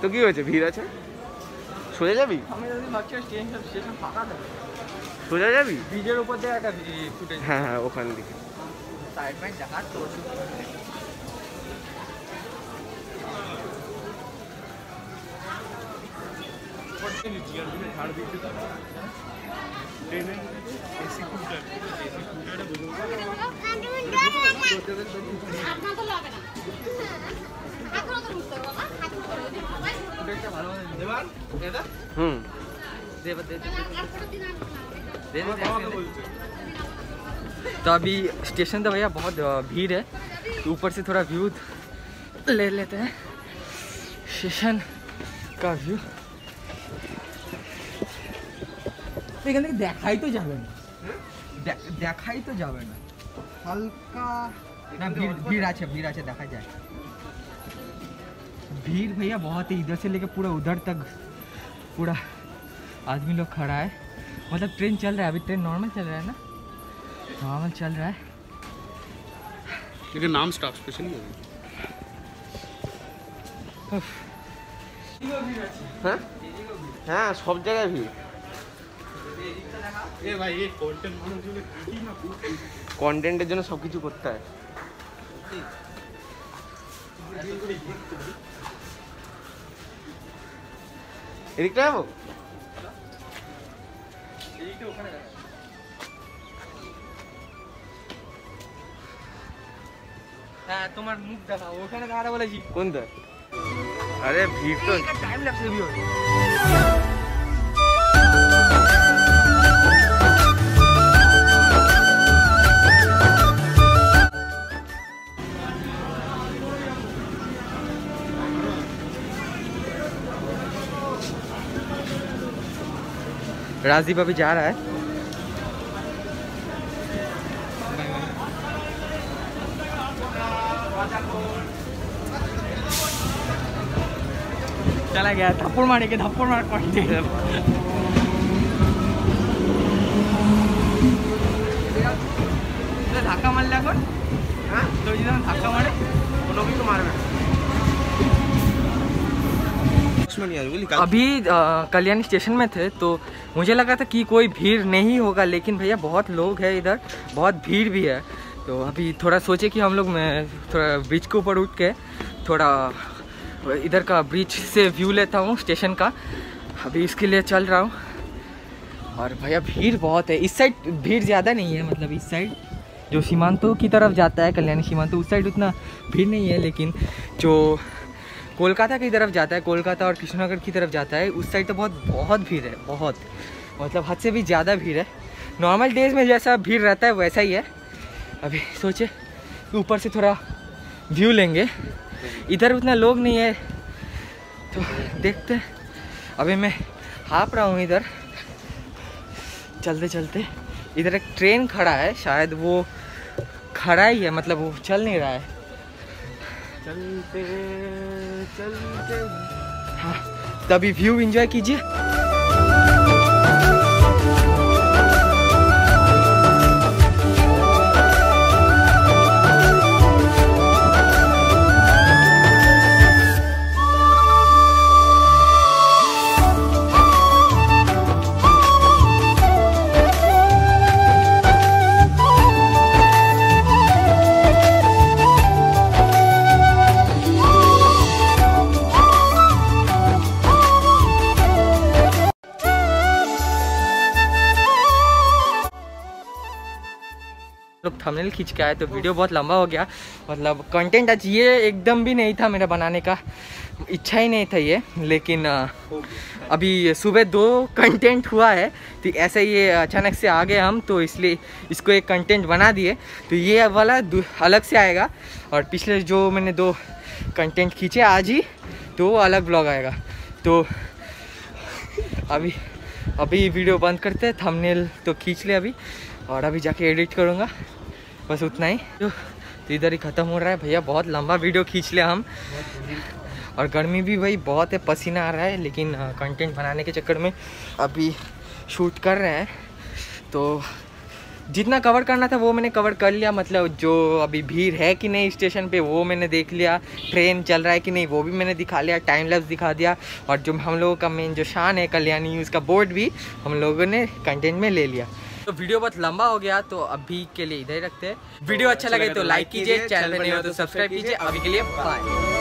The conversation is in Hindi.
তো কি হয়েছে? ভিড় আছে? সোজা যাবি? আমি যদি ভাবছি স্টেশন স্টেশন ফাঁকা থাকে। সোজা যাবি? ব্রিজের উপর দিয়ে একটা ফুটেজ হ্যাঁ হ্যাঁ ওখান দিকে সাইড মাইড দেখা তো আপনার তো লাগে না হুম দেবার দে দে আর কোনো দিন আর दे दे तो अभी स्टेशन तो भैया बहुत अ, भीड़ है तो ऊपर से थोड़ा व्यू ले लेते हैं स्टेशन का व्यू এখান থেকে দেখাই তো যাবে না দে- দেখাই তো যাবে না হালকা না भीड़ भीड़ আছে भीड़ আছে দেখা যায় भीड़ भैया बहुत है इधर से लेके पूरा उधर तक पूरा आदमी लोग खड़ा है मतलब ट्रेन चल रहा है अभी ट्रेन नॉर्मल चल रहा है ना नॉर्मल चल रहा है लेकिन नाम स्टाफ स्पेशल है उफ, হ্যাঁ হ্যাঁ সব জায়গায় ভিড় ए भाई ये कंटेंट मानो जो की ना কন্টেন্টের জন্য সব কিছু করতে হয় এদিকটা যাব হ্যাঁ তোমার মুখ দেখাও ওখানে দাঁড়া বলেছি। কোনটা? আরে ভিড় তো। টাইম লাগছে ভিউ राजीव अभी जा रहा है चला गया थप्पड़ मारे के थप्पड़ मार पड़ते ধাক্কা মারলে এখন হ্যাঁ তো যদি আমি ধাক্কা মারে কোনো কিছু মারবে না दुश्मनी है बोली अभी कल्याणी स्टेशन में थे तो मुझे लगा था कि कोई भीड़ नहीं होगा, लेकिन भैया बहुत लोग हैं इधर, बहुत भीड़ भी है। तो अभी थोड़ा सोचे कि हम लोग मैं थोड़ा ब्रिज के ऊपर उठ के थोड़ा, इधर का ब्रिज से व्यू लेता हूँ स्टेशन का। अभी इसके लिए चल रहा हूँ। और भैया भीड़ बहुत है। इस साइड भीड़ ज़्यादा नहीं है मतलब इस साइड जो सीमांतों की तरफ़ जाता है, कल्याणी सीमांतो, उस साइड उतना भीड़ नहीं है, लेकिन जो कोलकाता की तरफ़ जाता है, कोलकाता और कृष्णनगर की तरफ़ जाता है, उस साइड तो बहुत बहुत भीड़ है, बहुत। मतलब हद से भी ज़्यादा भीड़ है। नॉर्मल डेज़ में जैसा भीड़ रहता है, वैसा ही है। अभी सोचे, ऊपर से थोड़ा व्यू लेंगे। इधर उतना लोग नहीं है तो देखते अभी मैं हाँप रहा हूँ इधर। चलते चलते। इधर एक ट्रेन खड़ा है, शायद वो खड़ा ही है मतलब वो चल नहीं रहा है। चलते चलते हाँ तभी व्यू इंजॉय कीजिए। थंबनेल खींच के आए तो वीडियो बहुत लंबा हो गया। मतलब कंटेंट आज ये एकदम भी नहीं था मेरा बनाने का। इच्छा ही नहीं था ये, लेकिन अभी सुबह दो कंटेंट हुआ है तो ऐसे ये अचानक से आ गए हम तो इसलिए इसको एक कंटेंट बना दिए। तो ये वाला अलग से आएगा, और पिछले जो मैंने दो कंटेंट खींचे आज ही तो वो अलग ब्लॉग आएगा। तो अभी अभी वीडियो बंद करते हैं थंबनेल तो खींच ले अभी, और अभी जाके एडिट करूँगा। बस उतना ही। तो इधर ही ख़त्म हो रहा है। भैया, बहुत लंबा वीडियो खींच लिया हम। और गर्मी भी भाई बहुत है, पसीना आ रहा है, लेकिन कंटेंट बनाने के चक्कर में अभी शूट कर रहे हैं। तो जितना कवर करना था, वो मैंने कवर कर लिया। मतलब जो अभी भीड़ है कि नहीं स्टेशन पे, वो मैंने देख लिया। ट्रेन चल रहा है कि नहीं, वो भी मैंने दिखा लिया टाइम लैप्स दिखा दिया। और जो हम लोगों का मेन जो शान है, कल्याणी न्यूज़ का बोर्ड भी हम लोगों ने कंटेंट में ले लिया। तो वीडियो बहुत लंबा हो गया तो अभी के लिए इधर ही रखते हैं। वीडियो अच्छा लगे तो लाइक कीजिए चैनल पे नहीं हो तो सब्सक्राइब कीजिए। अभी के लिए बाय